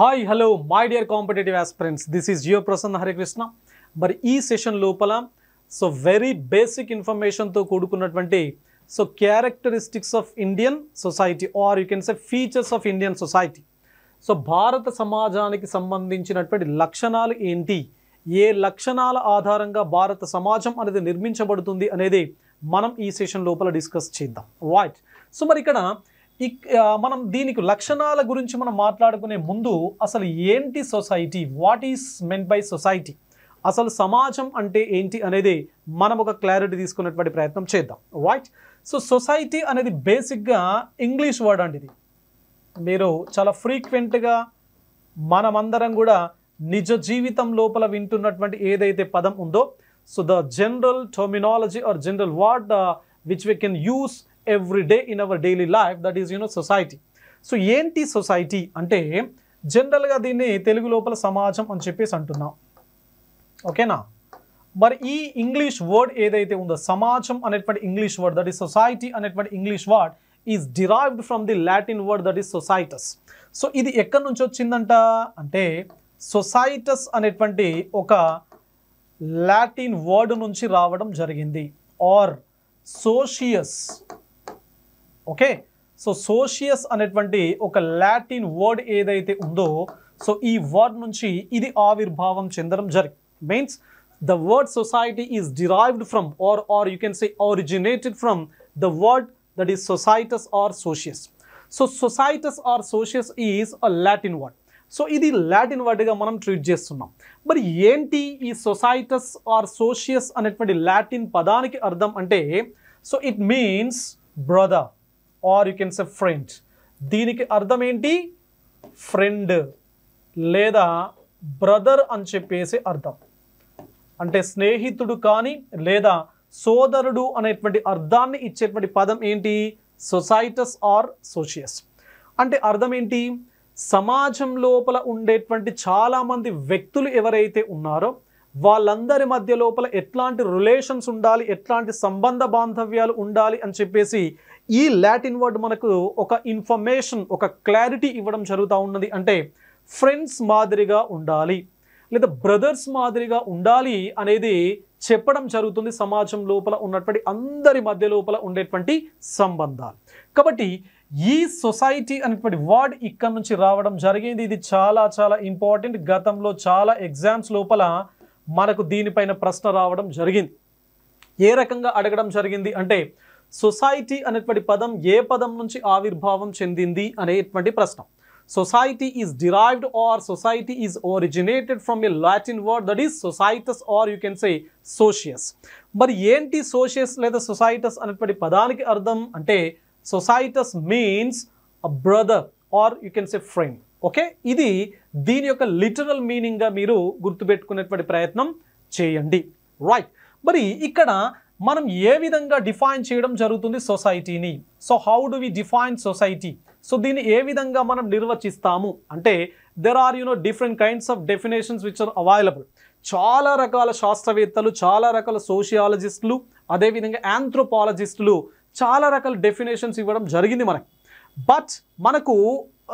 Hi hello my dear competitive aspirants. This is Jio Prasanna Harikrishna. మరి ఈ session లోపల so very basic ఇన్ఫర్మేషన్తో కూడుకున్నటువంటి so characteristics of Indian society or you can say features of Indian society. So భారత సమాజానికి సంబంధించినటువంటి లక్షణాలు ఏంటి? ఏ లక్షణాల ఆధారంగా భారత సమాజం అనేది నిర్మించబడుతుంది అనేది మనం ఈ సెషన్ లోపల డిస్కస్ చేద్దాం. రైట్ సో మరి ఇక్కడ మనం దీనికి లక్షణాల గురించి మనం మాట్లాడుకునే ముందు అసలు ఏంటి society? What is meant by society అసలు సమాజం అంటే ఏంటి అనేది మనం ఒక క్లారిటీ తీసుకునేటువంటి ప్రయత్నం చేద్దాం. రైట్ సో సొసైటీ అనేది బేసిక్గా ఇంగ్లీష్ వర్డ్ అండి ఇది. మీరు చాలా ఫ్రీక్వెంట్గా మనమందరం కూడా నిజ జీవితం లోపల వింటున్నటువంటి ఏదైతే పదం ఉందో so the general terminology or general word which we can use every day in our daily life that is you know society so ఏంటి సొసైటీ అంటే జనరల్గా దీన్ని తెలుగు లోపల సమాజం అని చెప్పేసి అంటున్నాం. ఓకేనా మరి ఈ ఇంగ్లీష్ వర్డ్ ఏదైతే ఉందో సమాజం అనేటువంటి English word that is society అనేటువంటి English word is derived from the Latin word that is societas so ఇది ఎక్కడి నుంచి వచ్చిందంట? అంటే సొసైటస్ అనేటువంటి ఒక లాటిన్ వర్డ్ నుంచి రావడం జరిగింది. Or socius okay? So socius అనేటువంటి ఒక లాటిన్ వర్డ్ ఏదైతే ఉందో సో ఈ వర్డ్ నుంచి ఇది ఆవిర్భావం చెందడం జరిగింది means the word society is derived from or or you can say originated from the word that is societas or socius so societas or socius is a Latin word so ఇది Latin వర్డ్గా మనం treat చేస్తున్నాం. మరి ఏంటి ఈ societas or సోషియస్ అనేటువంటి Latin పదానికి అర్థం అంటే so it means brother or you can say friend దీనికి అర్థం ఏంటి ఫ్రెండ్ లేదా బ్రదర్ అని చెప్పేసి అర్థం. అంటే స్నేహితుడు కానీ లేదా సోదరుడు అనేటువంటి అర్థాన్ని ఇచ్చేటువంటి పదం ఏంటి? సొసైటస్ ఆర్ సోషియస్ అంటే అర్థం ఏంటి సమాజం లోపల ఉండేటువంటి చాలామంది వ్యక్తులు ఎవరైతే ఉన్నారో వాళ్ళందరి మధ్య లోపల ఎట్లాంటి రిలేషన్స్ ఉండాలి ఎట్లాంటి సంబంధ బాంధవ్యాలు ఉండాలి అని చెప్పేసి ఈ లాటిన్ వర్డ్ మనకు ఒక ఇన్ఫర్మేషన్ ఒక క్లారిటీ ఇవ్వడం జరుగుతూ ఉన్నది. అంటే ఫ్రెండ్స్ మాదిరిగా ఉండాలి లేదా బ్రదర్స్ మాదిరిగా ఉండాలి అనేది చెప్పడం జరుగుతుంది సమాజం లోపల ఉన్నటువంటి అందరి మధ్య లోపల ఉండేటువంటి సంబంధాలు. కాబట్టి ఈ సొసైటీ అనేటువంటి వర్డ్ ఇక్కడ నుంచి రావడం జరిగింది. ఇది చాలా చాలా ఇంపార్టెంట్ గతంలో చాలా ఎగ్జామ్స్ లోపల మనకు దీనిపైన ప్రశ్న రావడం జరిగింది. ఏ రకంగా అడగడం జరిగింది అంటే సొసైటీ అనేటువంటి పదం ఏ పదం నుంచి ఆవిర్భావం చెందింది అనేటువంటి ప్రశ్న. Society is derived or society is originated from a Latin word that is societas or you can say socius. మరి ఏంటి సోషియస్ లేదా సొసైటస్ అనేటువంటి పదానికి అర్థం అంటే societas means a brother or you can say friend. Okay? ఇది దీని యొక్క లిటరల్ మీనింగ్గా మీరు గుర్తుపెట్టుకునేటువంటి ప్రయత్నం చేయండి. రైట్ మరి ఇక్కడ మనం ఏ విధంగా డిఫైన్ చేయడం జరుగుతుంది సొసైటీని so how do we define society so దీన్ని ఏ విధంగా మనం నిర్వచిస్తాము? అంటే there are you know different kinds of definitions which are available చాలా రకాల శాస్త్రవేత్తలు చాలా రకాల సోషియాలజిస్టులు అదేవిధంగా యాంథ్రోపాలజిస్టులు చాలా రకాల డెఫినేషన్స్ ఇవ్వడం జరిగింది మనకి. బట్ మనకు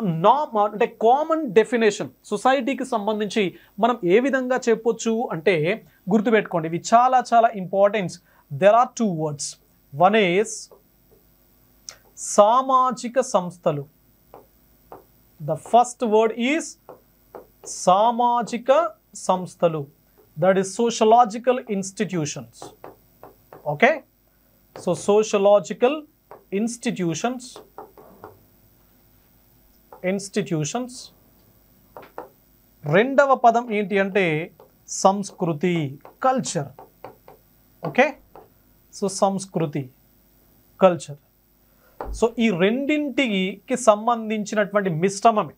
నా అంటే కామన్ డెఫినేషన్ సొసైటీకి సంబంధించి మనం ఏ విధంగా చెప్పొచ్చు అంటే గుర్తుపెట్టుకోండి ఇవి చాలా చాలా importance there are two words one is సామాజిక సంస్థలు. ద ఫస్ట్ వర్డ్ ఈస్ సామాజిక సంస్థలు. That is sociological institutions okay so sociological institutions institutions రెండవ పదం ఏంటి అంటే సంస్కృతి కల్చర్ ఓకే? సో సంస్కృతి కల్చర్ సో ఈ రెండింటికి సంబంధించినటువంటి మిశ్రమమే.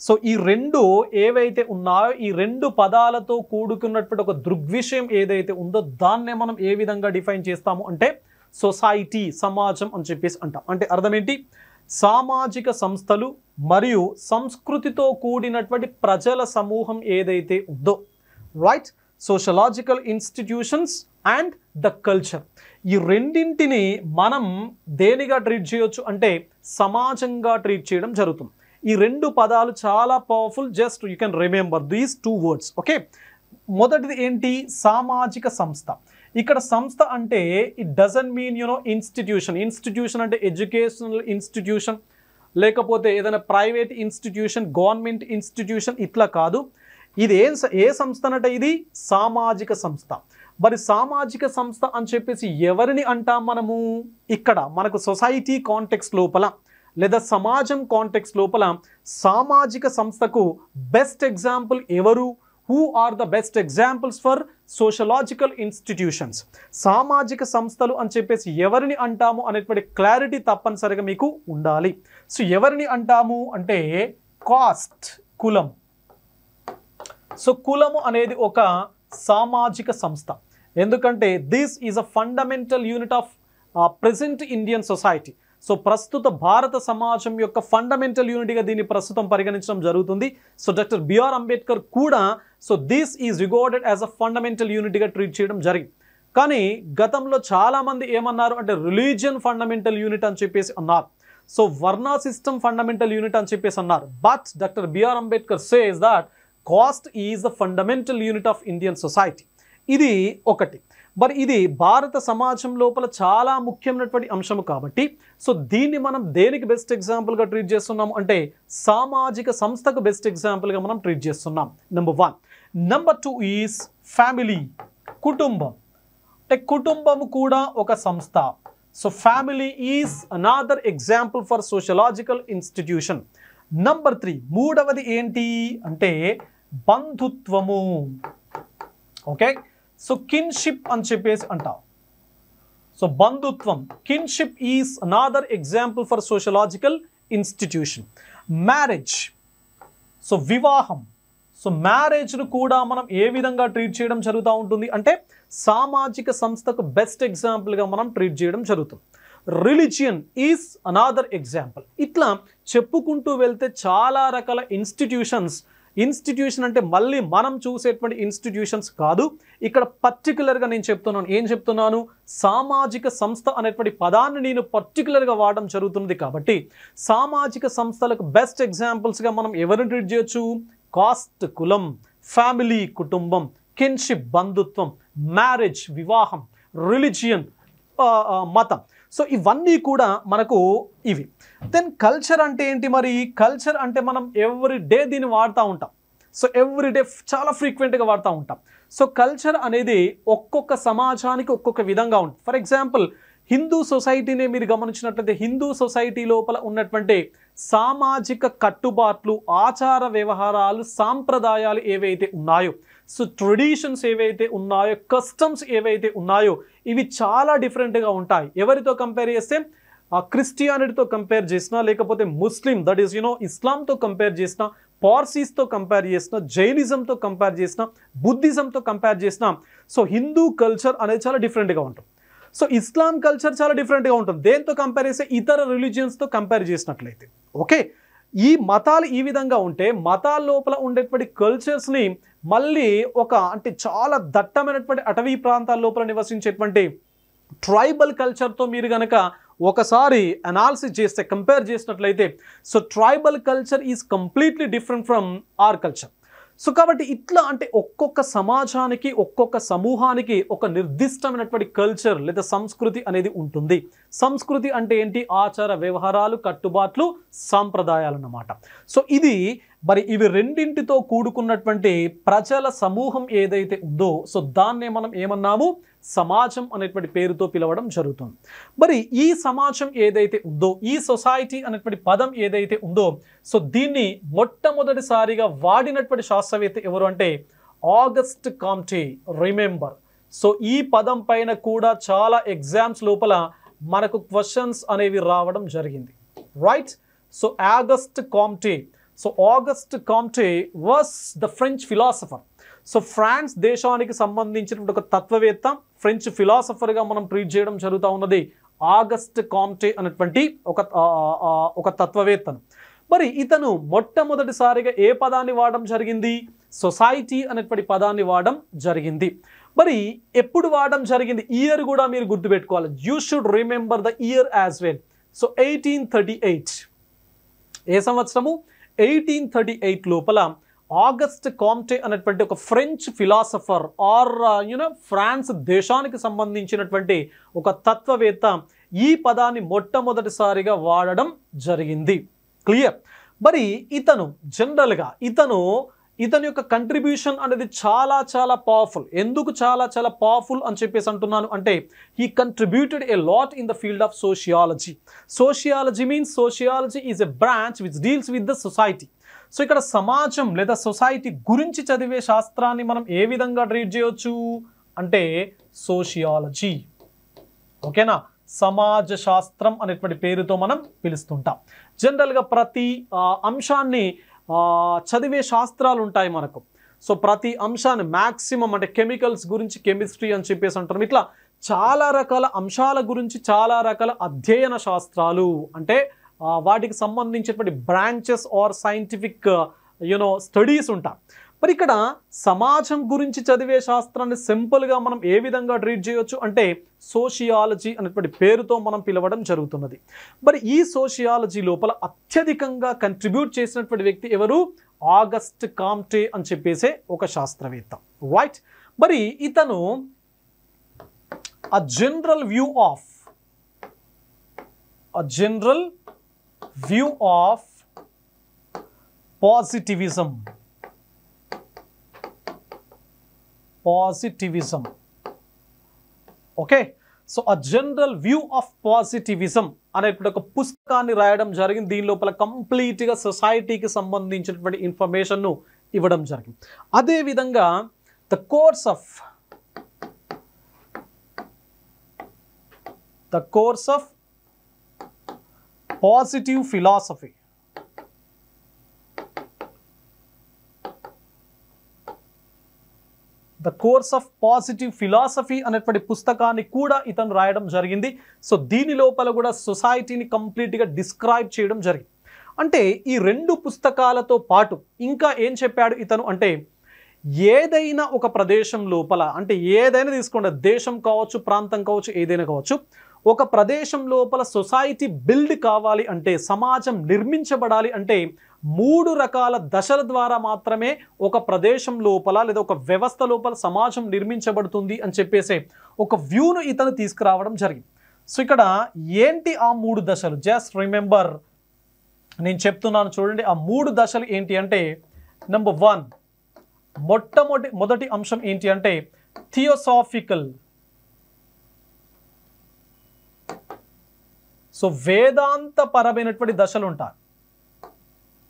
సో ఈ రెండు ఏవైతే ఉన్నాయో ఈ రెండు పదాలతో కూడుకున్నటువంటి ఒక దృగ్విషయం ఏదైతే ఉందో దాన్నే మనం ఏ విధంగా డిఫైన్ చేస్తాము అంటే సొసైటీ సమాజం అని చెప్పేసి అంటాం. అంటే అర్థం ఏంటి? సామాజిక సంస్థలు మరియు సంస్కృతితో కూడినటువంటి ప్రజల సమూహం ఏదైతే ఉందో right sociological institutions and the culture ఈ రెండింటిని మనం దేనిగా ట్రీట్ చేయొచ్చు అంటే సమాజంగా ట్రీట్ చేయడం జరుగుతుంది. ఈ రెండు పదాలు చాలా powerful just you can remember these two words okay మొదటిది ఏంటి? సామాజిక సంస్థ. ఇక్కడ సంస్థ అంటే it doesn't mean you know institution institution అంటే ఎడ్యుకేషనల్ ఇన్స్టిట్యూషన్ లేకపోతే ఏదైనా ప్రైవేట్ ఇన్స్టిట్యూషన్ గవర్నమెంట్ ఇన్స్టిట్యూషన్ ఇట్లా కాదు. ఇది ఏం ఏ సంస్థ అంటే ఇది? సామాజిక సంస్థ. మరి సామాజిక సంస్థ అని చెప్పేసి ఎవరిని అంటాం మనము? ఇక్కడ మనకు సొసైటీ కాంటెక్స్ లోపల లేదా సమాజం కాంటెక్స్ లోపల సామాజిక సంస్థకు బెస్ట్ ఎగ్జాంపుల్ ఎవరు? Who are the best examples for sociological institutions సామాజిక సంస్థలు అని చెప్పేసి ఎవరిని అంటాము అనేటువంటి క్లారిటీ తప్పనిసరిగా మీకు ఉండాలి. సో ఎవరిని అంటాము అంటే కాస్ట్ కులం. సో కులము అనేది ఒక సామాజిక సంస్థ. ఎందుకంటే this is a fundamental unit of present Indian society so ప్రస్తుత భారత సమాజం యొక్క ఫండమెంటల్ యూనిట్గా దీన్ని ప్రస్తుతం పరిగణించడం జరుగుతుంది. సో డాక్టర్ బిఆర్ అంబేద్కర్ కూడా so this is regarded as a fundamental యూనిట్గా ట్రీట్ చేయడం జరిగింది. కానీ గతంలో చాలామంది ఏమన్నారు అంటే రిలీజియన్ ఫండమెంటల్ యూనిట్ అని చెప్పేసి అన్నారు. So varna system fundamental unit అని చెప్పేసి అన్నారు. But doctor B R Ambedkar says that caste is the fundamental unit of Indian society ఇది ఒకటి. మరి ఇది భారత సమాజం లోపల చాలా ముఖ్యమైనటువంటి అంశము కాబట్టి సో దీన్ని మనం దేనికి బెస్ట్ ఎగ్జాంపుల్గా ట్రీట్ చేస్తున్నాం అంటే సామాజిక సంస్థకు బెస్ట్ ఎగ్జాంపుల్గా మనం ట్రీట్ చేస్తున్నాం. Number one number two is family కుటుంబం. అంటే కుటుంబం కూడా ఒక సంస్థ. So family is another example for sociological institution number three మూడవది ఏంటి? అంటే బంధుత్వము. ఓకే సో కిన్షిప్ అని చెప్పేసి అంటాం. సో బంధుత్వం kinship is another example for sociological institution marriage so వివాహం. సో మ్యారేజ్ను కూడా మనం ఏ విధంగా ట్రీట్ చేయడం జరుగుతూ ఉంటుంది? అంటే సామాజిక సంస్థకు బెస్ట్ ఎగ్జాంపుల్గా మనం ట్రీట్ చేయడం జరుగుతుంది. రిలిజియన్ ఈజ్ అనాదర్ ఎగ్జాంపుల్ ఇట్లా చెప్పుకుంటూ వెళ్తే చాలా రకాల ఇన్స్టిట్యూషన్స్ ఇన్స్టిట్యూషన్ అంటే మళ్ళీ మనం చూసేటువంటి ఇన్స్టిట్యూషన్స్ కాదు. ఇక్కడ పర్టికులర్గా నేను చెప్తున్నాను. ఏం చెప్తున్నాను? సామాజిక సంస్థ అనేటువంటి పదాన్ని నేను పర్టికులర్గా వాడడం జరుగుతున్నది కాబట్టి సామాజిక సంస్థలకు బెస్ట్ ఎగ్జాంపుల్స్గా మనం ఎవరిని ట్రీట్ చేయొచ్చు? కాస్ట్ కులం ఫ్యామిలీ కుటుంబం కిన్షిప్ బంధుత్వం మ్యారేజ్ వివాహం రిలిజియన్ మతం. సో ఇవన్నీ కూడా మనకు ఇవి. దెన్ కల్చర్ అంటే ఏంటి మరి? కల్చర్ అంటే మనం ఎవ్రీ డే దీన్ని వాడుతూ ఉంటాం. సో ఎవ్రీ డే చాలా ఫ్రీక్వెంట్గా వాడుతూ ఉంటాం. సో కల్చర్ అనేది ఒక్కొక్క సమాజానికి ఒక్కొక్క విధంగా ఉంటుంది. ఫర్ ఎగ్జాంపుల్ హిందూ సొసైటీనే మీరు గమనించినట్లయితే హిందూ సొసైటీ లోపల ఉన్నటువంటి సామాజిక కట్టుబాట్లు ఆచార వ్యవహారాలు సాంప్రదాయాలు ఏవైతే ఉన్నాయో సో ట్రెడిషన్స్ ఏవైతే ఉన్నాయో కస్టమ్స్ ఏవైతే ఉన్నాయో ఇవి చాలా డిఫరెంట్గా ఉంటాయి. ఎవరితో కంపేర్ చేస్తే ఆ క్రిస్టియానిటీతో కంపేర్ చేసినా లేకపోతే Muslim that is you know ఇస్లాంతో compare చేసినా పార్సీస్తో కంపేర్ చేసిన జైనిజంతో కంపేర్ చేసిన బుద్ధిజంతో కంపేర్ చేసిన సో హిందూ కల్చర్ అనేది చాలా డిఫరెంట్గా ఉంటుంది. సో ఇస్లాం కల్చర్ చాలా డిఫరెంట్గా ఉంటుంది. దేంతో కంపేర్ చేస్తే ఇతర రిలీజియన్స్తో కంపేర్ చేసినట్లయితే. ఓకే ఈ మతాలు ఈ విధంగా ఉంటే మతాల లోపల ఉండేటువంటి కల్చర్స్ని మళ్ళీ ఒక అంటే చాలా దట్టమైనటువంటి అటవీ ప్రాంతాల లోపల నివసించేటువంటి ట్రైబల్ కల్చర్తో మీరు గనక ఒకసారి అనాలిసిస్ చేస్తే కంపేర్ చేసినట్లయితే so tribal culture is completely different from our culture so కాబట్టి ఇట్లా అంటే ఒక్కొక్క సమాజానికి ఒక్కొక్క సమూహానికి ఒక నిర్దిష్టమైనటువంటి కల్చర్ లేదా సంస్కృతి అనేది ఉంటుంది. సంస్కృతి అంటే ఏంటి? ఆచార వ్యవహారాలు కట్టుబాట్లు సాంప్రదాయాలు అన్నమాట. సో ఇది మరి ఇవి రెండింటితో కూడుకున్నటువంటి ప్రజల సమూహం ఏదైతే ఉందో సో దాన్నే మనం ఏమన్నాము? సమాజం అనేటువంటి పేరుతో పిలవడం జరుగుతుంది. మరి ఈ సమాజం ఏదైతే ఉందో ఈ సొసైటీ అనేటువంటి పదం ఏదైతే ఉందో సో దీన్ని మొట్టమొదటిసారిగా వాడినటువంటి శాస్త్రవేత్త ఎవరు అంటే ఆగస్ట్ కామ్టే రిమెంబర్. సో ఈ పదం పైన కూడా చాలా ఎగ్జామ్స్ లోపల మనకు క్వశ్చన్స్ అనేవి రావడం జరిగింది. Right? So August Comte so August Comte was the French philosopher so France దేశానికి సంబంధించినటువంటి ఒక తత్వవేత్త ఫ్రెంచ్ ఫిలాసఫర్గా మనం ట్రీట్ చేయడం జరుగుతూ ఉన్నది ఆగస్ట్ కామ్టే అనేటువంటి ఒక ఒక తత్వవేత్తను. మరి ఇతను మొట్టమొదటిసారిగా ఏ పదాన్ని వాడడం జరిగింది? సొసైటీ అనేటువంటి పదాన్ని వాడడం జరిగింది. మరి ఎప్పుడు వాడడం జరిగింది? ఇయర్ కూడా మీరు గుర్తుపెట్టుకోవాలి. You should remember the year as well so eighteen thirty eight ఏ సంవత్సరము? ఎయిటీన్ థర్టీ ఎయిట్ లోపల ఆగస్ట్ కామ్టే అనేటువంటి ఒక French philosopher or you know France దేశానికి సంబంధించినటువంటి ఒక తత్వవేత్త ఈ పదాన్ని మొట్టమొదటిసారిగా వాడడం జరిగింది. క్లియర్ మరి ఇతను జనరల్గా ఇతను ఇతని యొక్క కంట్రిబ్యూషన్ అనేది చాలా చాలా పవర్ఫుల్ ఎందుకు చాలా చాలా పవర్ఫుల్ అని చెప్పేసి అంటున్నాను అంటే he contributed a lot in the field of sociology sociology means sociology is a branch which deals with the society so ఇక్కడ సమాజం లేదా సొసైటీ గురించి చదివే శాస్త్రాన్ని మనం ఏ విధంగా ట్రీట్ చేయొచ్చు? అంటే సోషియాలజీ ఓకేనా సమాజ శాస్త్రం అనేటువంటి పేరుతో మనం పిలుస్తుంటాం. జనరల్గా ప్రతి అంశాన్ని చదివే శాస్త్రాలు ఉంటాయి మనకు. సో ప్రతి అంశాన్ని మ్యాక్సిమం అంటే కెమికల్స్ గురించి కెమిస్ట్రీ అని చెప్పేసి అంటారు. ఇట్లా చాలా రకాల అంశాల గురించి చాలా రకాల అధ్యయన శాస్త్రాలు. అంటే వాటికి సంబంధించినటువంటి branches or scientific you know studies ఉంటాయి. మరి ఇక్కడ సమాజం గురించి చదివే శాస్త్రాన్ని సింపుల్గా మనం ఏ విధంగా ట్రీట్ చేయొచ్చు అంటే సోషియాలజీ అనేటువంటి పేరుతో మనం పిలవడం జరుగుతున్నది. మరి ఈ సోషియాలజీ లోపల అత్యధికంగా కంట్రిబ్యూట్ చేసినటువంటి వ్యక్తి ఎవరు? ఆగస్ట్ కామ్టే అని చెప్పేసే ఒక శాస్త్రవేత్త. రైట్ మరి ఇతను a general view of a general view of positivism positivism okay so ఆ జనరల్ వ్యూ ఆఫ్ పాజిటివిజం అనేటువంటి ఒక పుస్తకాన్ని రాయడం జరిగింది. దీని లోపల కంప్లీట్గా సొసైటీకి సంబంధించినటువంటి ఇన్ఫర్మేషన్ను ఇవ్వడం జరిగింది. అదేవిధంగా the course of the course of positive philosophy. The course of positive philosophy అనేటువంటి పుస్తకాన్ని కూడా ఇతను రాయడం జరిగింది. సో దీని లోపల కూడా సొసైటీని కంప్లీట్గా డిస్క్రైబ్ చేయడం జరిగింది. అంటే ఈ రెండు పుస్తకాలతో పాటు ఇంకా ఏం చెప్పాడు ఇతను అంటే ఏదైనా ఒక ప్రదేశం లోపల అంటే ఏదైనా తీసుకోండి దేశం కావచ్చు ప్రాంతం కావచ్చు ఏదైనా కావచ్చు ఒక ప్రదేశం లోపల సొసైటీ బిల్డ్ కావాలి అంటే సమాజం నిర్మించబడాలి అంటే మూడు రకాల దశల ద్వారా మాత్రమే ఒక ప్రదేశం లోపల లేదా ఒక వ్యవస్థ లోపల సమాజం నిర్మించబడుతుంది అని చెప్పేసి ఒక వ్యూను ఇతను తీసుకురావడం జరిగింది. సో ఇక్కడ ఏంటి ఆ మూడు దశలు? Just remember. నేను చెప్తున్నాను చూడండి ఆ మూడు దశలు ఏంటి అంటే నెంబర్ వన్ మొట్టమొదటి మొదటి అంశం ఏంటి అంటే థియోసాఫికల్ సో వేదాంతపరమైనటువంటి దశలు ఉంటాయి.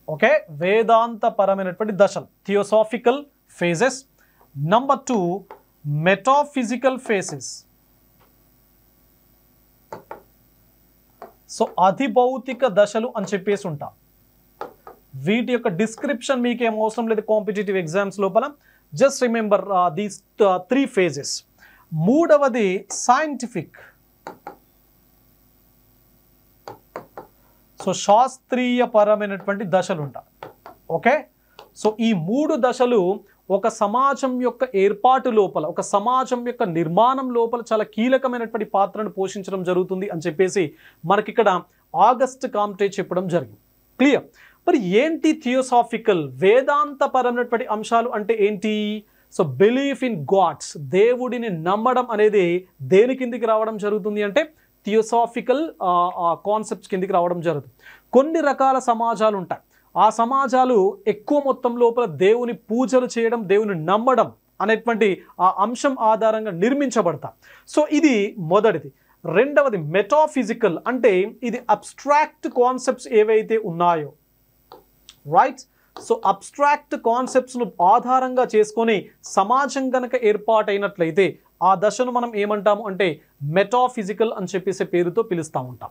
ఓకే? వేదాంతపరమైనటువంటి దశలు theosophical phases number two metaphysical phases so అధిభౌతిక దశలు అని చెప్పేసి ఉంటా. వీటి యొక్క డిస్క్రిప్షన్ మీకు ఏం అవసరం లేదు కాంపిటేటివ్ ఎగ్జామ్స్ లోపల. Just remember these three phases మూడవది సైంటిఫిక్ సో శాస్త్రీయ పరమైనటువంటి దశలు ఉంటాయి ఓకే? సో ఈ మూడు దశలు ఒక సమాజం యొక్క ఏర్పాటు లోపల ఒక సమాజం యొక్క నిర్మాణం లోపల చాలా కీలకమైనటువంటి పాత్రను పోషించడం జరుగుతుంది అని చెప్పేసి మనకిక్కడ ఆగస్ట్ కామ్టే చెప్పడం జరిగింది. క్లియర్? మరి ఏంటి థియోసాఫికల్ వేదాంతపరమైనటువంటి అంశాలు అంటే ఏంటి? సో బిలీఫ్ ఇన్ గాడ్స్ దేవుడిని నమ్మడం అనేది దేని కిందికి రావడం జరుగుతుంది అంటే థియోసాఫికల్ కాన్సెప్ట్స్ కిందికి రావడం జరుగుతుంది కొన్ని రకాల సమాజాలు ఉంటాయి ఆ సమాజాలు ఎక్కువ మొత్తం లోపల దేవుని పూజలు చేయడం దేవుని నమ్మడం అనేటువంటి ఆ అంశం ఆధారంగా నిర్మించబడతా సో ఇది మొదటిది. రెండవది మెటాఫిజికల్ అంటే ఇది అబ్స్ట్రాక్ట్ కాన్సెప్ట్స్ ఏవైతే ఉన్నాయో. రైట్ సో అబ్స్ట్రాక్ట్ కాన్సెప్ట్స్ను ఆధారంగా చేసుకొని సమాజం కనుక ఏర్పాటైనట్లయితే ఆ దశను మనం ఏమంటాము అంటే మెటాఫిజికల్ అని చెప్పేసి పేరుతో పిలుస్తూ ఉంటాం.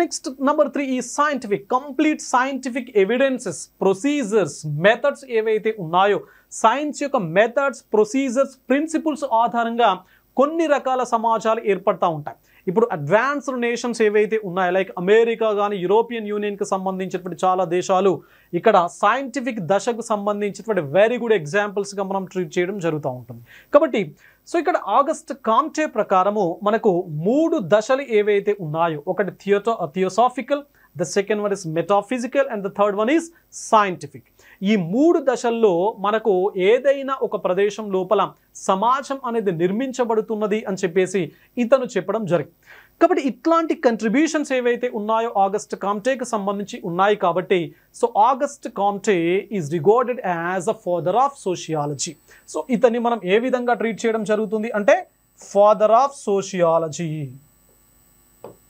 నెక్స్ట్ నెంబర్ త్రీ ఈ scientific complete scientific evidences procedures methods ఏవైతే ఉన్నాయో సైన్స్ యొక్క మెథడ్స్ ప్రొసీజర్స్ ప్రిన్సిపల్స్ ఆధారంగా కొన్ని రకాల సమాజాలు ఏర్పడతా ఉంటాయి. ఇప్పుడు అడ్వాన్స్డ్ నేషన్స్ ఏవైతే ఉన్నాయో లైక్ అమెరికా కానీ యూరోపియన్ యూనియన్కి సంబంధించినటువంటి చాలా దేశాలు ఇక్కడ సైంటిఫిక్ దశకు సంబంధించినటువంటి వెరీ గుడ్ ఎగ్జాంపుల్స్గా మనం ట్రీట్ చేయడం జరుగుతూ ఉంటుంది. కాబట్టి సో ఇక్కడ ఆగస్ట్ కామ్టే ప్రకారము మనకు మూడు దశలు ఏవైతే ఉన్నాయో ఒకటి థియోటో theosophical the second one is metaphysical and the third one is scientific ఈ మూడు దశల్లో మనకు ఏదైనా ఒక ప్రదేశం లోపల సమాజం అనేది నిర్మించబడుతున్నది అని చెప్పేసి ఇతను చెప్పడం జరిగింది. కాబట్టి ఇట్లాంటి కంట్రిబ్యూషన్స్ ఏవైతే ఉన్నాయో ఆగస్ట్ కామ్టేకి సంబంధించి ఉన్నాయి కాబట్టి so August Comte is regarded as a father of sociology so ఇతన్ని మనం ఏ విధంగా ట్రీట్ చేయడం జరుగుతుంది అంటే father of sociology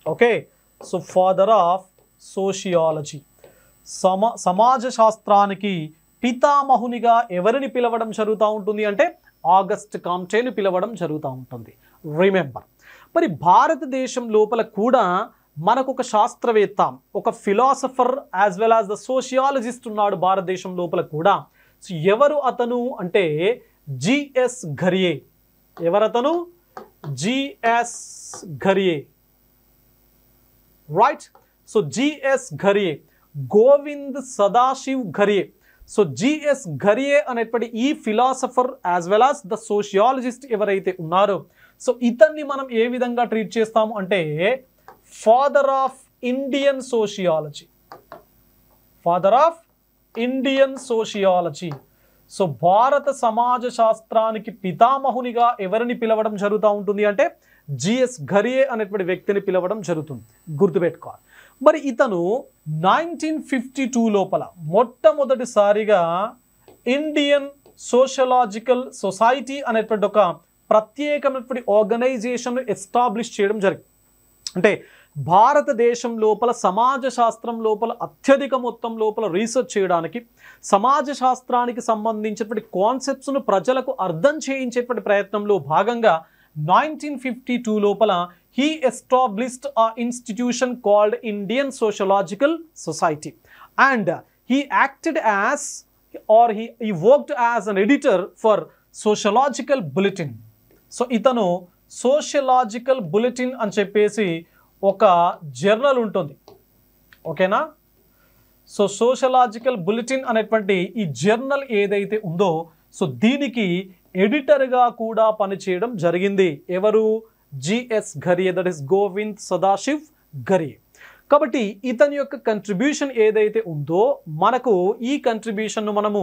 okay so father of sociology సమా సమాజ శాస్త్రానికి పితామహునిగా ఎవరిని పిలవడం జరుగుతూ ఉంటుంది అంటే ఆగస్ట్ కాంచేను పిలవడం జరుగుతూ ఉంటుంది. రిమెంబర్ మరి భారతదేశం లోపల కూడా మనకు ఒక శాస్త్రవేత్త ఒక philosopher as well as the sociologist ఉన్నాడు భారతదేశం లోపల కూడా. సో ఎవరు అతను అంటే జిఎస్ ఘరియే ఎవరతను? G S Ghurye right so G S Ghurye Govind Sadashiv Ghurye. So G S Ghurye అనేటువంటి ఈ philosopher as well as the sociologist ఎవరైతే ఉన్నారో సో ఇతన్ని మనం ఏ విధంగా ట్రీట్ చేస్తాము అంటే father of Indian sociology father of Indian sociology so భారత సమాజ శాస్త్రానికి పితామహునిగా ఎవరిని పిలవడం జరుగుతూ ఉంటుంది అంటే జిఎస్ ఘరియే అనేటువంటి వ్యక్తిని పిలవడం జరుగుతుంది. గుర్తుపెట్టుకోవాలి. మరి ఇతను నైన్టీన్ ఫిఫ్టీ టూ లోపల మొట్టమొదటిసారిగా ఇండియన్ సోషలాజికల్ సొసైటీ అనేటువంటి ఒక ప్రత్యేకమైనటువంటి ఆర్గనైజేషన్ ఎస్టాబ్లిష్ చేయడం జరిగింది. అంటే భారతదేశం లోపల సమాజ శాస్త్రం లోపల అత్యధిక మొత్తం లోపల రీసెర్చ్ చేయడానికి సమాజ శాస్త్రానికి సంబంధించినటువంటి కాన్సెప్ట్స్ను ప్రజలకు అర్థం చేయించేటువంటి ప్రయత్నంలో భాగంగా నైన్టీన్ ఫిఫ్టీ టూ లోపల he established a institution called Indian sociological society and he acted as or he ఈ worked as an editor for sociological bulletin so ఇతను సోషలాజికల్ బులెటిన్ అని చెప్పేసి ఒక జర్నల్ ఉంటుంది. ఓకేనా? సో సోషలాజికల్ బులెటిన్ అనేటువంటి ఈ జర్నల్ ఏదైతే ఉందో సో దీనికి ఎడిటర్గా కూడా పనిచేయడం జరిగింది. ఎవరు? G S Ghurye that is Govind Sadashiv Ghurye కాబట్టి ఇతని యొక్క కంట్రిబ్యూషన్ ఏదైతే ఉందో మనకు ఈ కంట్రిబ్యూషన్ను మనము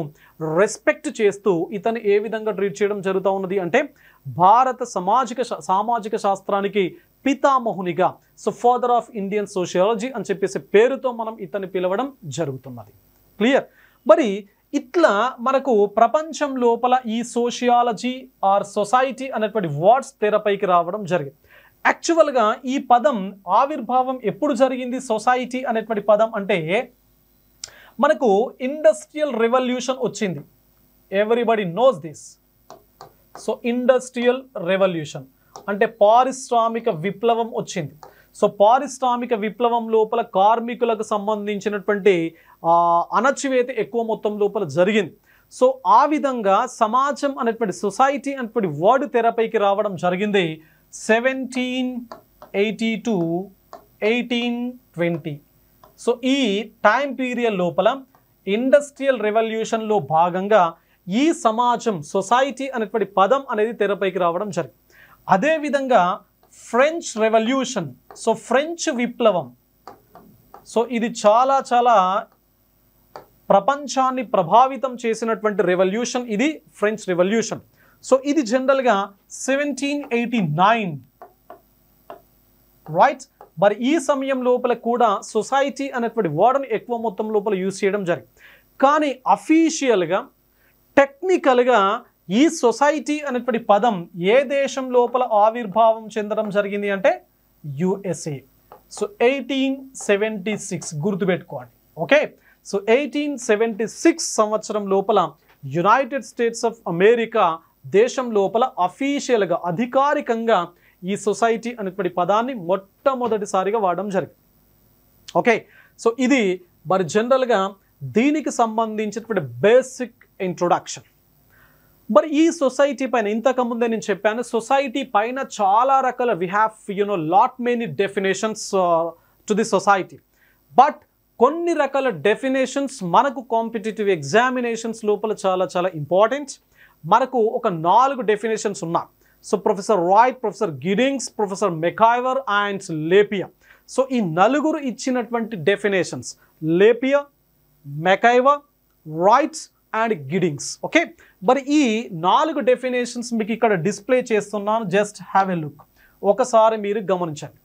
రెస్పెక్ట్ చేస్తూ ఇతను ఏ విధంగా ట్రీట్ చేయడం జరుగుతూ ఉన్నది అంటే భారత సామాజిక శా- సామాజిక శాస్త్రానికి పితామహునిగా so father of Indian sociology అని చెప్పేసి పేరుతో మనం ఇతన్ని పిలవడం జరుగుతున్నది క్లియర్ మరి ఇట్లా మనకు ప్రపంచం లోపల ఈ సోషియాలజీ ఆర్ సొసైటీ అనేటువంటి వర్డ్స్ తెరపైకి రావడం జరిగింది. యాక్చువల్గా ఈ పదం ఆవిర్భావం ఎప్పుడు జరిగింది? సొసైటీ అనేటువంటి పదం అంటే మనకు ఇండస్ట్రియల్ రెవల్యూషన్ వచ్చింది. Everybody knows this so industrial revolution అంటే పారిశ్రామిక విప్లవం వచ్చింది. సో పారిశ్రామిక విప్లవం లోపల కార్మికులకు సంబంధించినటువంటి అణచివేత ఎక్కువ మొత్తం లోపల జరిగింది. సో ఆ విధంగా సమాజం అనేటువంటి సొసైటీ అనేటువంటి వర్డ్ తెరపైకి రావడం జరిగింది seventeen eighty to eighteen twenty. So ఈ టైం పీరియడ్ లోపల ఇండస్ట్రియల్ రెవల్యూషన్లో భాగంగా ఈ సమాజం సొసైటీ అనేటువంటి పదం అనేది తెరపైకి రావడం జరిగింది. అదేవిధంగా ఫ్రెంచ్ రెవల్యూషన్ సో ఫ్రెంచ్ విప్లవం సో ఇది చాలా చాలా ప్రపంచాన్ని ప్రభావితం చేసినటువంటి రెవల్యూషన్ ఇది ఫ్రెంచ్ రెవల్యూషన్ సో ఇది జనరల్గా సెవెంటీన్ ఎయిటీ నైన్ రైట్ మరి ఈ సమయం లోపల కూడా సొసైటీ అనేటువంటి వర్డ్ని ఎక్కువ మొత్తం లోపల యూజ్ చేయడం జరిగింది. కానీ అఫీషియల్గా టెక్నికల్గా ఈ సొసైటీ అనేటువంటి పదం ఏ దేశం లోపల ఆవిర్భావం చెందడం జరిగింది అంటే USA. So eighteen seventy six గుర్తుపెట్టుకోండి. Okay? So eighteen seventy six సంవత్సరం లోపల యునైటెడ్ స్టేట్స్ ఆఫ్ అమెరికా దేశం లోపల అఫీషియల్గా అధికారికంగా ఈ సొసైటీ అనేటువంటి పదాన్ని మొట్టమొదటిసారిగా వాడడం జరిగింది. ఓకే? సో ఇది మరి జనరల్గా దీనికి సంబంధించినటువంటి బేసిక్ ఇంట్రొడక్షన్. మరి ఈ సొసైటీ పైన ఇంతకుముందే నేను చెప్పాను సొసైటీ పైన చాలా రకాల we have you know lot many definitions to the society but కొన్ని రకాల డెఫినేషన్స్ మనకు కాంపిటేటివ్ ఎగ్జామినేషన్స్ లోపల చాలా చాలా ఇంపార్టెంట్ మనకు ఒక నాలుగు డెఫినేషన్స్ ఉన్నాయి. So professor Wright professor Giddings professor MacIver and LaPiere so ఈ నలుగురు ఇచ్చినటువంటి డెఫినేషన్స్ లేపియా మెకైవా రాయిట్స్ అండ్ గిడింగ్స్ ఓకే మరి ఈ నాలుగు డెఫినేషన్స్ మీకు ఇక్కడ డిస్ప్లే చేస్తున్నాను. జస్ట్ హ్యావ్ ఎ లుక్ ఒకసారి మీరు గమనించండి.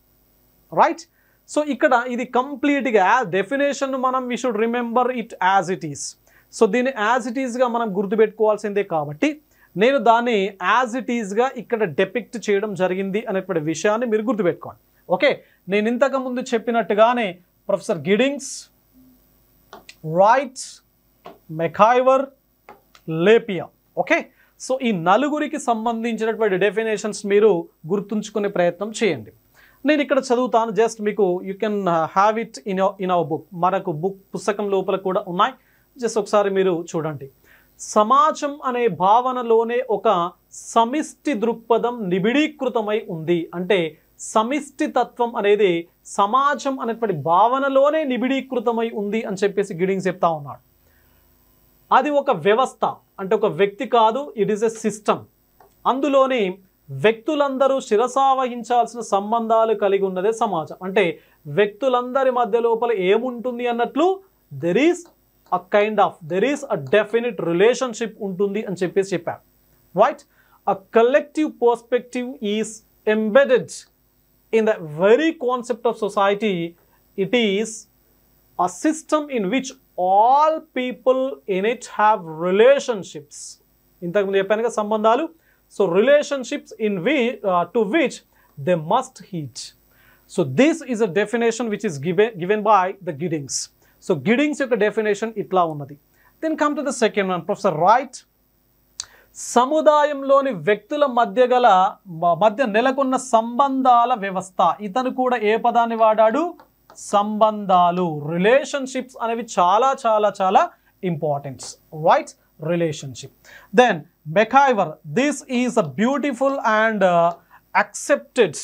రైట్ సో ఇక్కడ ఇది కంప్లీట్గా డెఫినేషన్ మనం we should remember it as it is so దీన్ని యాజ్ ఇట్ ఈస్గా మనం గుర్తుపెట్టుకోవాల్సిందే కాబట్టి నేను దాన్ని యాజ్ ఇట్ ఈస్గా ఇక్కడ డెపిక్ట్ చేయడం జరిగింది అనేటువంటి విషయాన్ని మీరు గుర్తుపెట్టుకోండి. ఓకే నేను ఇంతకుముందు చెప్పినట్టుగానే professor Giddings Wrights MacIver LaPiere. Okay? So ఈ నలుగురికి సంబంధించినటువంటి డెఫినేషన్స్ మీరు గుర్తుంచుకునే ప్రయత్నం చేయండి. నేను ఇక్కడ చదువుతాను. జస్ట్ మీకు you can have it in in our book మనకు బుక్ పుస్తకం లోపల కూడా ఉన్నాయి. జస్ట్ ఒకసారి మీరు చూడండి. సమాజం అనే భావనలోనే ఒక సమిష్టి దృక్పథం నిబిడీకృతమై ఉంది. అంటే సమిష్టి తత్వం అనేది సమాజం అనేటువంటి భావనలోనే నిబిడీకృతమై ఉంది అని చెప్పేసి గిడింగ్ చెప్తా ఉన్నాడు. అది ఒక వ్యవస్థ అంటే ఒక వ్యక్తి కాదు ఇట్ ఈస్ ఎ సిస్టమ్ అందులోని వ్యక్తులందరూ శిరసావహించాల్సిన సంబంధాలు కలిగి ఉన్నదే సమాజం. అంటే వ్యక్తులందరి మధ్య లోపల ఏముంటుంది అన్నట్లు there is a kind of there is a definite relationship ఉంటుంది అని చెప్పేసి చెప్పారు. Right a collective perspective is embedded in the very concept of society it is a system in which all people in it have relationships ఇంతకుముందు చెప్పాను కదా సంబంధాలు. So relationships in we to which they must heed so this is a definition which is given given by the Giddings so Giddings యొక్క definition ఇట్లా ఉన్నది. Then come to the second one professor Wright సముదాయంలోని వ్యక్తుల మధ్య గల మధ్య నెలకొన్న సంబంధాల వ్యవస్థ. ఇతను కూడా ఏ పదాన్ని వాడాడు? సంబంధాలు రిలేషన్షిప్స్ అనేవి చాలా చాలా చాలా importants right relationship then MacIver this is a beautiful and accepted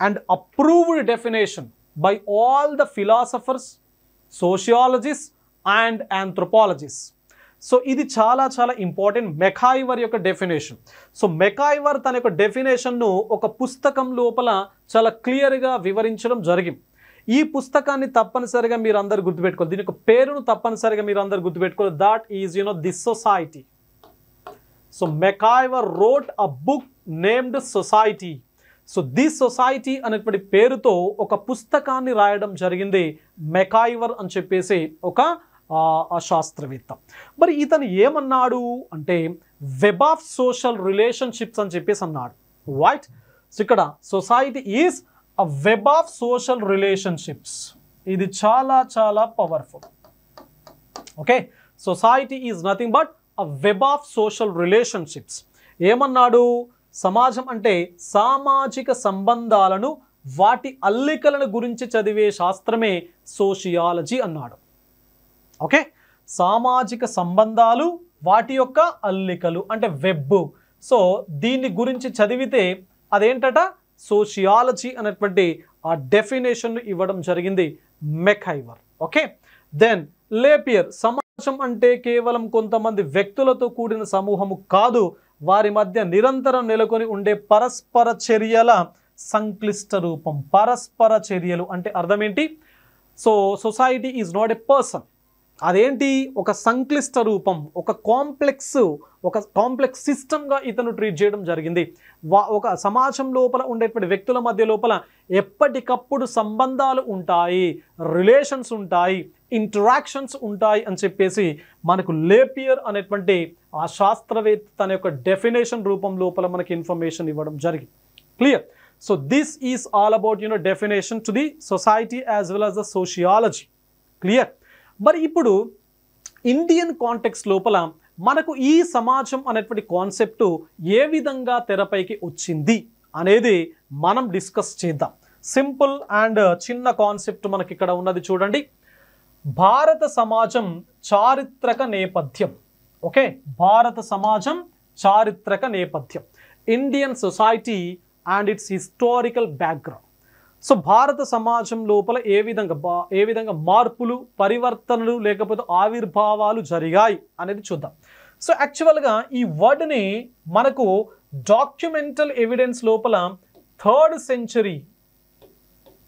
and approved definition by all the philosophers, sociologists and anthropologists. So ఇది చాలా చాలా ఇంపార్టెంట్ మెకాయివర్ యొక్క డెఫినేషన్ సో మెకాయివర్ తన యొక్క డెఫినేషన్ను ఒక పుస్తకం లోపల చాలా క్లియర్గా వివరించడం జరిగింది. ఈ పుస్తకాన్ని తప్పనిసరిగా మీరు అందరు గుర్తుపెట్టుకోవాలి. దీని యొక్క పేరును తప్పనిసరిగా మీరు అందరు గుర్తుపెట్టుకోవాలి that is you know this society so MacIver wrote a book named society so this society అనేటువంటి పేరుతో ఒక పుస్తకాన్ని రాయడం జరిగింది మెకాయివర్ అని చెప్పేసి ఒక శాస్త్రవేత్త. మరి ఇతను ఏమన్నాడు అంటే వెబ్ ఆఫ్ సోషల్ రిలేషన్షిప్స్ అని చెప్పేసి అన్నాడు. రైట్ సో ఇక్కడ society is web of social relationships ఇది చాలా చాలా powerful okay society is nothing but a web of social relationships ఏమన్నాడు? సమాజం అంటే సామాజిక సంబంధాలను వాటి అల్లికలను గురించి చదివే శాస్త్రమే సోషియాలజీ అన్నాడు. ఓకే సామాజిక సంబంధాలు వాటి యొక్క అల్లికలు అంటే వెబ్ సో దీన్ని గురించి చదివితే అదేంటట? సోషియాలజీ అనేటువంటి ఆ డెఫినేషన్ను ఇవ్వడం జరిగింది మెకైవర్ ఓకే దెన్ లేపియర్. సమాజం అంటే కేవలం కొంతమంది వ్యక్తులతో కూడిన సమూహము కాదు వారి మధ్య నిరంతరం నెలకొని ఉండే పరస్పర చర్యల సంక్లిష్ట రూపం. పరస్పర చర్యలు అంటే అర్థం ఏంటి? So society is not a person అదేంటి? ఒక సంక్లిష్ట రూపం ఒక కాంప్లెక్స్ ఒక కాంప్లెక్స్ సిస్టమ్గా ఇతను ట్రీట్ చేయడం జరిగింది. వా ఒక సమాజం లోపల ఉండేటువంటి వ్యక్తుల మధ్య లోపల ఎప్పటికప్పుడు సంబంధాలు ఉంటాయి రిలేషన్స్ ఉంటాయి ఇంటరాక్షన్స్ ఉంటాయి అని చెప్పేసి మనకు లేపియర్ అనేటువంటి ఆ శాస్త్రవేత్త తన యొక్క డెఫినేషన్ రూపం లోపల మనకి ఇన్ఫర్మేషన్ ఇవ్వడం జరిగింది clear. So this is all about you know definition to the society as well as the sociology. Clear? మరి ఇప్పుడు ఇండియన్ కాంటెక్స్ లోపల మనకు ఈ సమాజం అనేటువంటి కాన్సెప్టు ఏ విధంగా తెరపైకి వచ్చింది అనేది మనం డిస్కస్ చేద్దాం. సింపుల్ అండ్ చిన్న కాన్సెప్ట్ మనకి ఇక్కడ ఉన్నది చూడండి. భారత సమాజం చారిత్రక నేపథ్యం. ఓకే? భారత సమాజం చారిత్రక నేపథ్యం. Indian society and its historical background. So భారత సమాజం లోపల ఏ విధంగా బా ఏ విధంగా మార్పులు పరివర్తనలు లేకపోతే ఆవిర్భావాలు జరిగాయి అనేది చూద్దాం. సో యాక్చువల్గా ఈ వర్డ్ని మనకు డాక్యుమెంటల్ ఎవిడెన్స్ లోపల third century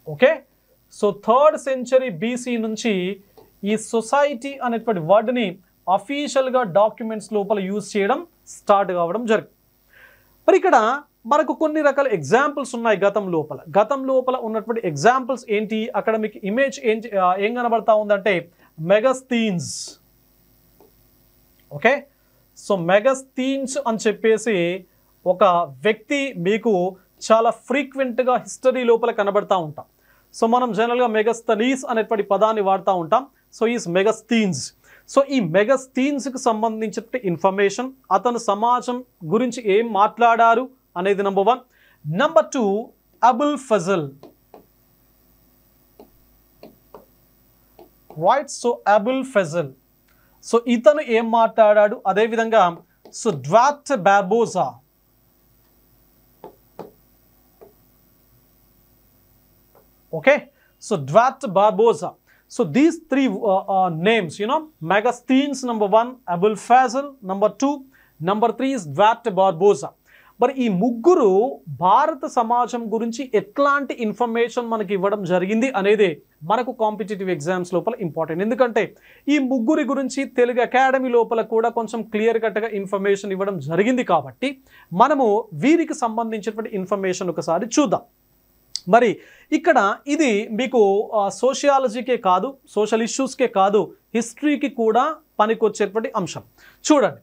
okay so third century BC నుంచి ఈ సొసైటీ అనేటువంటి వర్డ్ని అఫీషియల్గా డాక్యుమెంట్స్ లోపల యూజ్ చేయడం స్టార్ట్ కావడం జరిగింది. మరి ఇక్కడ మనకు కొన్ని రకాల ఎగ్జాంపుల్స్ ఉన్నాయి గతం లోపల. గతం లోపల ఉన్నటువంటి ఎగ్జాంపుల్స్ ఏంటి? అక్కడ మీకు ఇమేజ్ ఏం ఏం కనబడతా ఉందంటే మెగస్థీన్స్ ఓకే? సో మెగస్థీన్స్ అని చెప్పేసి ఒక వ్యక్తి మీకు చాలా ఫ్రీక్వెంట్గా హిస్టరీ లోపల కనబడతా ఉంటాం. సో మనం జనరల్గా మెగస్తనీస్ అనేటువంటి పదాన్ని వాడుతూ ఉంటాం. సో ఈస్ మెగస్థీన్స్ సో ఈ మెగస్థీన్స్కి సంబంధించిన ఇన్ఫర్మేషన్ అతను సమాజం గురించి ఏం మాట్లాడారు అనేది number one number two Abul Fazal right so Abul Fazal so ఇతను ఏం మాట్లాడాడు అదేవిధంగా సో డ్వాట్ Barbosa okay so dwat barboza so these three uh, uh, names you know megasthenes number one abul fazl number two number three is dwat barboza మరి ఈ ముగ్గురు భారత సమాజం గురించి ఎట్లాంటి ఇన్ఫర్మేషన్ మనకి ఇవ్వడం జరిగింది అనేది మనకు కాంపిటేటివ్ ఎగ్జామ్స్ లోపల ఇంపార్టెంట్. ఎందుకంటే ఈ ముగ్గురి గురించి తెలుగు అకాడమీ లోపల కూడా కొంచెం క్లియర్ కట్గా ఇన్ఫర్మేషన్ ఇవ్వడం జరిగింది కాబట్టి మనము వీరికి సంబంధించినటువంటి ఇన్ఫర్మేషన్ ఒకసారి చూద్దాం. మరి ఇక్కడ ఇది మీకు సోషియాలజీకే కాదు సోషల్ ఇష్యూస్కే కాదు హిస్టరీకి కూడా పనికొచ్చేటువంటి అంశం. చూడండి.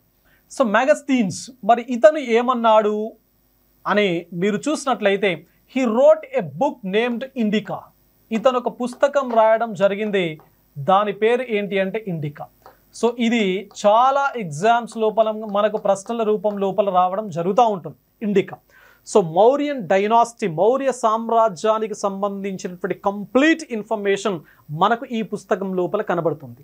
సో మ్యాగస్తీన్స్ మరి ఇతను ఏమన్నాడు? అని మీరు చూసినట్లయితే he wrote a book named Indica ఇతను ఒక పుస్తకం రాయడం జరిగింది. దాని పేరు ఏంటి అంటే ఇండికా సో ఇది చాలా ఎగ్జామ్స్ లోపల మనకు ప్రశ్నల రూపం లోపల రావడం జరుగుతూ ఉంటుంది. Indica so Mauryan dynasty Maurya సామ్రాజ్యానికి సంబంధించినటువంటి కంప్లీట్ ఇన్ఫర్మేషన్ మనకు ఈ పుస్తకం లోపల కనబడుతుంది.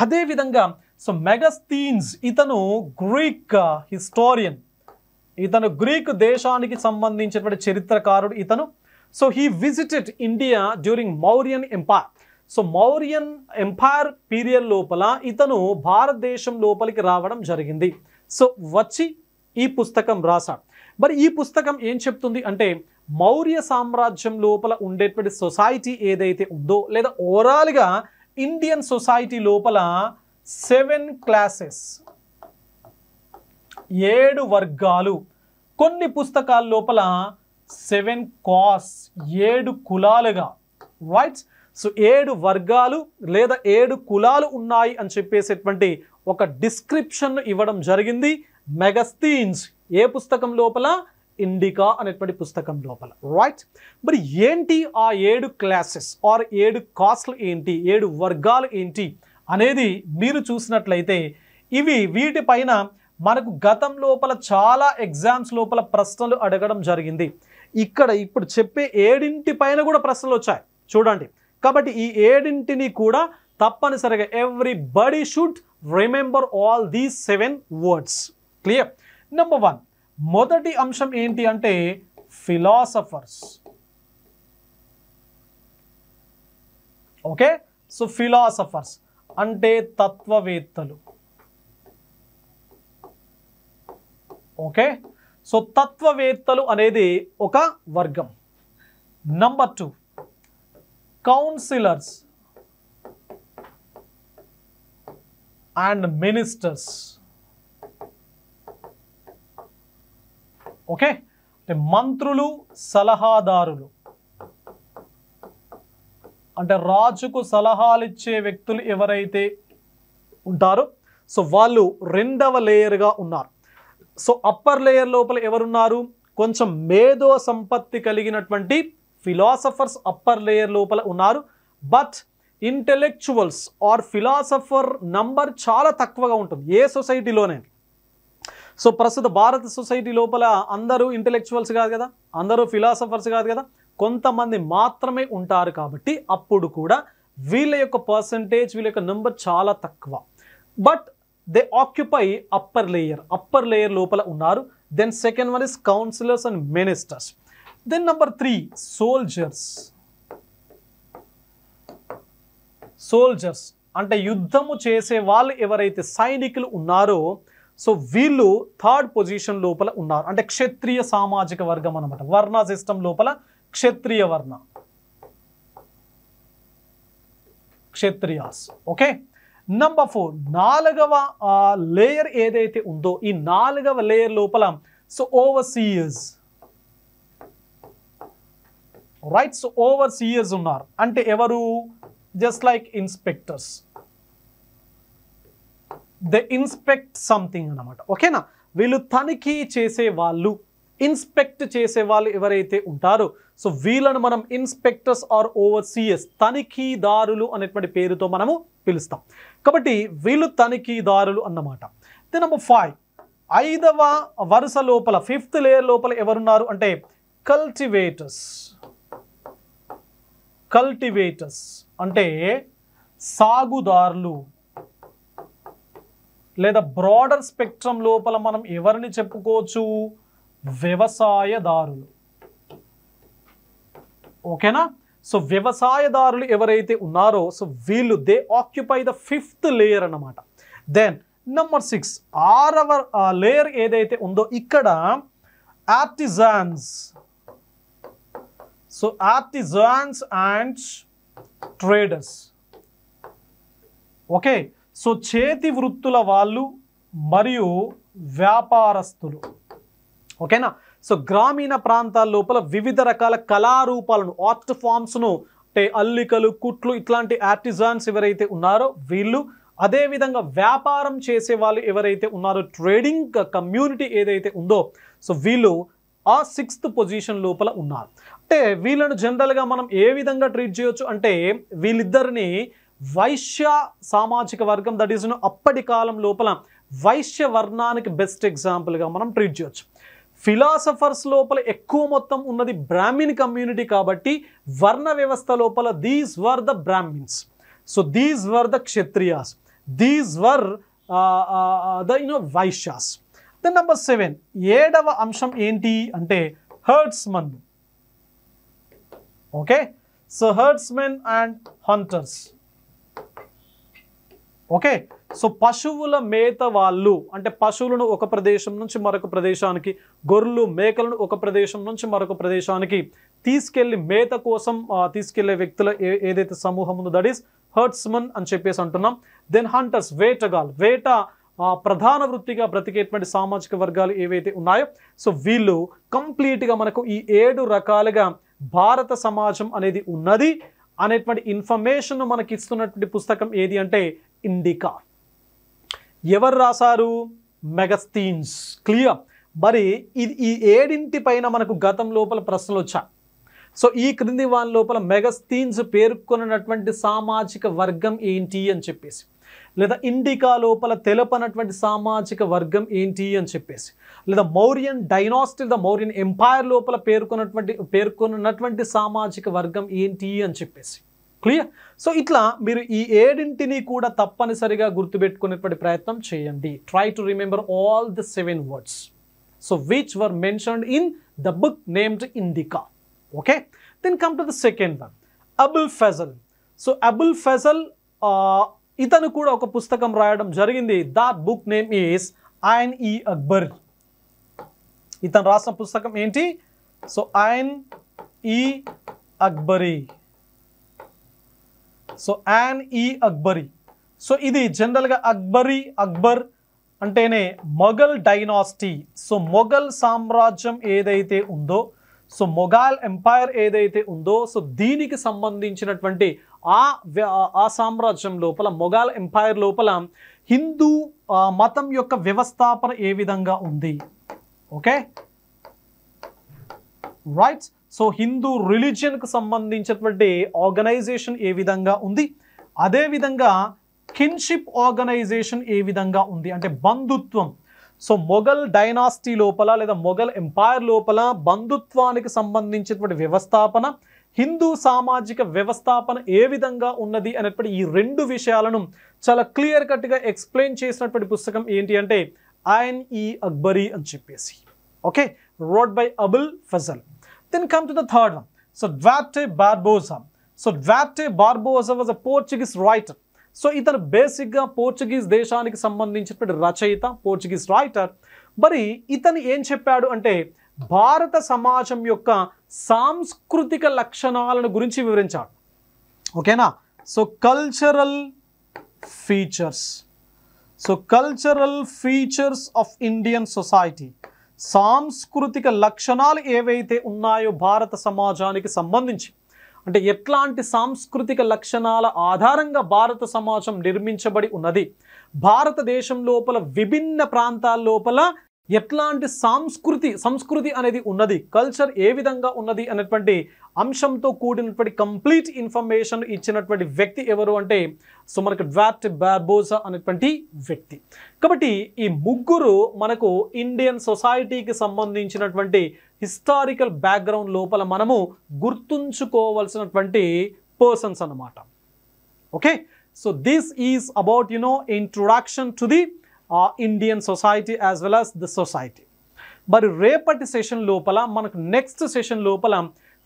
అదేవిధంగా సో మెగస్థీన్స్ ఇతను గ్రీక్ హిస్టోరియన్ uh, ఇతను గ్రీక్ దేశానికి సంబంధించినటువంటి చరిత్రకారుడు ఇతను. So he visited India during Mauryan empire so Mauryan empire period లోపల ఇతను భారతదేశం లోపలికి రావడం జరిగింది. సో వచ్చి ఈ పుస్తకం రాశాడు. మరి ఈ పుస్తకం ఏం చెప్తుంది అంటే మౌర్య సామ్రాజ్యం లోపల ఉండేటువంటి సొసైటీ ఏదైతే ఉందో లేదా ఓవరాల్గా ఇండియన్ సొసైటీ లోపల సెవెన్ క్లాసెస్ ఏడు వర్గాలు కొన్ని పుస్తకాల లోపల సెవెన్ కాస్ ఏడు కులాలుగా. రైట్ సో ఏడు వర్గాలు లేదా ఏడు కులాలు ఉన్నాయి అని చెప్పేసేటువంటి ఒక డిస్క్రిప్షన్ ఇవ్వడం జరిగింది. మెగస్తీన్స్ ఏ పుస్తకం లోపల? ఇండికా అనేటువంటి పుస్తకం లోపల రైట్ మరి ఏంటి ఆ ఏడు క్లాసెస్ ఆర్ ఏడు కాస్ట్లు ఏంటి ఏడు వర్గాలు ఏంటి అనేది మీరు చూసినట్లయితే ఇవి వీటిపైన మనకు గతం లోపల చాలా ఎగ్జామ్స్ లోపల ప్రశ్నలు అడగడం జరిగింది. ఇక్కడ ఇప్పుడు చెప్పే ఏడింటి పైన కూడా ప్రశ్నలు వచ్చాయి. చూడండి. కాబట్టి ఈ ఏడింటిని కూడా తప్పనిసరిగా everybody should remember all these seven words clear number one మొదటి అంశం ఏంటి అంటే ఫిలాసఫర్స్ ఓకే సో ఫిలాసఫర్స్ అంటే తత్వవేత్తలు. ఓకే సో తత్వవేత్తలు అనేది ఒక వర్గం. Number two councillors and ministers okay? అంటే మంత్రులు సలహాదారులు. అంటే రాజుకు సలహాలు ఇచ్చే వ్యక్తులు ఎవరైతే ఉంటారో సో వాళ్ళు రెండవ లేయర్గా ఉన్నారు. సో అప్పర్ లేయర్ లోపల ఎవరున్నారు? కొంచెం మేధో సంపత్తి కలిగినటువంటి ఫిలాసఫర్స్ అప్పర్ లేయర్ లోపల ఉన్నారు. But intellectuals or philosopher number చాలా తక్కువగా ఉంటుంది ఏ సొసైటీలోనే సో ప్రస్తుత భారత సొసైటీ లోపల అందరూ ఇంటెలెక్చువల్స్ కాదు కదా అందరూ ఫిలాసఫర్స్ కాదు కదా కొంతమంది మాత్రమే ఉంటారు కాబట్టి అప్పుడు కూడా వీళ్ళ యొక్క పర్సంటేజ్ వీళ్ళ యొక్క నెంబర్ చాలా తక్కువ. But they occupy upper layer upper layer లోపల ఉన్నారు. Then second one is councillors and ministers then number three soldiers soldiers అంటే యుద్ధము చేసే వాళ్ళు ఎవరైతే సైనికులు ఉన్నారో సో వీళ్ళు థర్డ్ పొజిషన్ లోపల ఉన్నారు. అంటే క్షత్రియ సామాజిక వర్గం అనమాట వర్ణ సిస్టమ్ లోపల Kshatriya varna. Kshatriyas. Okay? Number four నాలుగవ లేయర్ ఏదైతే ఉందో ఈ నాలుగవ లేయర్ లోపల so overseers right so overseers ఉన్నారు. అంటే ఎవరు? Just like inspectors the inspect something అన్నమాట. ఓకేనా? వీళ్ళు తనిఖీ చేసే వాళ్ళు ఇన్స్పెక్ట్ చేసే వాళ్ళు ఎవరైతే ఉంటారో సో వీళ్ళను మనం ఇన్స్పెక్టర్స్ ఆర్ ఓవర్సీఎస్ తనిఖీదారులు అనేటువంటి పేరుతో మనము పిలుస్తాం. కాబట్టి వీళ్ళు తనిఖీదారులు అన్నమాట. ది నెంబర్ ఫైవ్ ఐదవ వరుస లోపల ఫిఫ్త్ లేయర్ లోపల ఎవరున్నారు అంటే కల్టివేటర్స్ కల్టివేటర్స్ అంటే సాగుదారులు. లేదా బ్రాడర్ స్పెక్ట్రమ్ లోపల మనం ఎవరిని చెప్పుకోవచ్చు? వ్యవసాయదారులు. ఓకేనా? సో వ్యవసాయదారులు ఎవరైతే ఉన్నారో సో వీళ్ళు they occupy the fifth layer అన్నమాట. దెన్ నెంబర్ సిక్స్ ఆరవ లేయర్ ఏదైతే ఉందో ఇక్కడ artisans so artisans and traders okay so చేతి వృత్తుల వాళ్ళు మరియు వ్యాపారస్తులు. ఓకేనా? సో గ్రామీణ ప్రాంతాల లోపల వివిధ రకాల కళారూపాలను ఆర్ట్ ఫామ్స్ను అంటే అల్లికలు కుట్లు ఇట్లాంటి ఆర్టిజాన్స్ ఎవరైతే ఉన్నారో వీళ్ళు అదేవిధంగా వ్యాపారం చేసే వాళ్ళు ఎవరైతే ఉన్నారో ట్రేడింగ్ కమ్యూనిటీ ఏదైతే ఉందో సో వీళ్ళు ఆ సిక్స్త్ పొజిషన్ లోపల ఉన్నారు. అంటే వీళ్ళను జనరల్గా మనం ఏ విధంగా ట్రీట్ చేయొచ్చు అంటే వీళ్ళిద్దరిని వైశ్య సామాజిక వర్గం దట్ ఈస్ అప్పటి కాలం లోపల వైశ్య వర్ణానికి బెస్ట్ ఎగ్జాంపుల్గా మనం ట్రీట్ చేయొచ్చు. ఫిలాసఫర్స్ లోపల ఎక్కువ మొత్తం ఉన్నది బ్రాహ్మిన్ కమ్యూనిటీ కాబట్టి వర్ణ వ్యవస్థ లోపల these were the Brahmins so these were the Kshatriyas. These were the you know Vaishyas. Then number seven ఏడవ అంశం ఏంటి అంటే herdsmen okay so herdsmen and hunters okay. So పశువుల మేత వాళ్ళు అంటే పశువులను ఒక ప్రదేశం నుంచి మరొక ప్రదేశానికి గొర్రెలు మేకలను ఒక ప్రదేశం నుంచి మరొక ప్రదేశానికి తీసుకెళ్ళి మేత కోసం తీసుకెళ్ళే వ్యక్తుల ఏ- ఏదైతే సమూహం ఉందో దట్ ఈస్ హర్ట్స్మన్ అని చెప్పేసి అంటున్నాం. దెన్ హంటర్స్ వేటగాల్ వేట ప్రధాన వృత్తిగా బ్రతికేటువంటి సామాజిక వర్గాలు ఏవైతే ఉన్నాయో సో వీళ్ళు కంప్లీట్గా మనకు ఈ ఏడు రకాలుగా భారత సమాజం అనేది ఉన్నది అనేటువంటి ఇన్ఫర్మేషన్ మనకి ఇస్తున్నటువంటి పుస్తకం ఏది అంటే ఇండికా. ఎవరు రాశారు? Megasthenes clear. మరి ఇది ఈ ఏడింటి పైన మనకు గతం లోపల ప్రశ్నలు వచ్చాయి. సో ఈ క్రింది వాన్ లోపల మెగస్తీన్స్ పేర్కొన్నటువంటి సామాజిక వర్గం ఏంటి అని చెప్పేసి లేదా ఇండికా లోపల తెలపనటువంటి సామాజిక వర్గం ఏంటి అని చెప్పేసి లేదా మౌర్యన్ డైనాస్టీ లేదా మౌర్యన్ ఎంపైర్ లోపల పేర్కొన్నటువంటి పేర్కొన్నటువంటి సామాజిక వర్గం ఏంటి అని చెప్పేసి క్లియర్ సో ఇట్లా మీరు ఈ ఏడింటిని కూడా తప్పనిసరిగా గుర్తుపెట్టుకునేటువంటి ప్రయత్నం చేయండి. Try to remember all the seven words so which were mentioned in the book named Indica okay then come to the second one Abul Fazl so Abul Fazl ఇతను కూడా ఒక పుస్తకం రాయడం జరిగింది. That book name is Ain e Akbar ఇతను రాసిన పుస్తకం ఏంటి? సో ఐన్ ఈ అక్బరీ సో యాన్ ఈ అక్బరీ. సో ఇది జనరల్గా అక్బరీ అక్బర్ అంటేనే మొఘల్ డైనాసిటీ. సో మొఘల్ సామ్రాజ్యం ఏదైతే ఉందో సో మొఘాల్ ఎంపైర్ ఏదైతే ఉందో సో దీనికి సంబంధించినటువంటి ఆ ఆ సామ్రాజ్యం లోపల మొఘాల్ ఎంపైర్ లోపల హిందూ మతం యొక్క వ్యవస్థాపన ఏ విధంగా ఉంది? ఓకే? రైట్? సో హిందూ రిలీజియన్కు సంబంధించినటువంటి ఆర్గనైజేషన్ ఏ విధంగా ఉంది? అదేవిధంగా కిన్షిప్ ఆర్గనైజేషన్ ఏ విధంగా ఉంది? అంటే బంధుత్వం. సో మొఘల్ డైనాసిటీ లోపల లేదా మొఘల్ ఎంపైర్ లోపల బంధుత్వానికి సంబంధించినటువంటి వ్యవస్థాపన హిందూ సామాజిక వ్యవస్థాపన ఏ విధంగా ఉన్నది అనేటువంటి ఈ రెండు విషయాలను చాలా క్లియర్ కట్గా ఎక్స్ప్లెయిన్ చేసినటువంటి పుస్తకం ఏంటి అంటే ఐన్ ఈ అక్బరీ అని చెప్పేసి. Okay? Wrote by Abul Fazl. Then come to the third one. So Duarte Barbosa. So డ్వాటే Barbosa was a Portuguese writer so ఇతను బేసిక్గా పోర్చుగీస్ దేశానికి సంబంధించినటువంటి రచయిత పోర్చుగీస్ రైటర్ మరి ఇతను ఏం చెప్పాడు అంటే భారత సమాజం యొక్క సాంస్కృతిక లక్షణాలను గురించి వివరించాడు. ఓకేనా? So cultural features so cultural features of Indian society సాంస్కృతిక లక్షణాలు ఏవైతే ఉన్నాయో భారత సమాజానికి సంబంధించి అంటే ఎట్లాంటి సాంస్కృతిక లక్షణాల ఆధారంగా భారత సమాజం నిర్మించబడి ఉన్నది భారతదేశం లోపల విభిన్న ప్రాంతాల లోపల ఎట్లాంటి సాంస్కృతి సంస్కృతి అనేది ఉన్నది? కల్చర్ ఏ విధంగా ఉన్నది అనేటువంటి అంశంతో కూడినటువంటి కంప్లీట్ ఇన్ఫర్మేషన్ ఇచ్చినటువంటి వ్యక్తి ఎవరు అంటే సో మనకు డ్వాట్ బార్బోజా అనేటువంటి వ్యక్తి. కాబట్టి ఈ ముగ్గురు మనకు ఇండియన్ సొసైటీకి సంబంధించినటువంటి హిస్టారికల్ బ్యాక్గ్రౌండ్ లోపల మనము గుర్తుంచుకోవాల్సినటువంటి పర్సన్స్ అన్నమాట. Okay? So this is about you know introduction to the Indian society as well as the society మరి రేపటి సెషన్ లోపల మనకు నెక్స్ట్ సెషన్ లోపల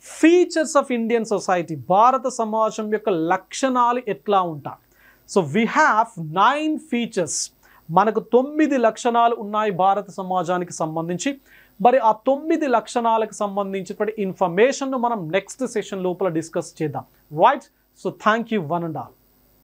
ఫీచర్స్ ఆఫ్ ఇండియన్ సొసైటీ భారత సమాజం యొక్క లక్షణాలు ఎట్లా ఉంటాయి? So we have nine features మనకు తొమ్మిది లక్షణాలు ఉన్నాయి భారత సమాజానికి సంబంధించి. మరి ఆ తొమ్మిది లక్షణాలకు సంబంధించినటువంటి ఇన్ఫర్మేషన్ను మనం నెక్స్ట్ సెషన్ లోపల డిస్కస్ చేద్దాం. Right so thank you one and all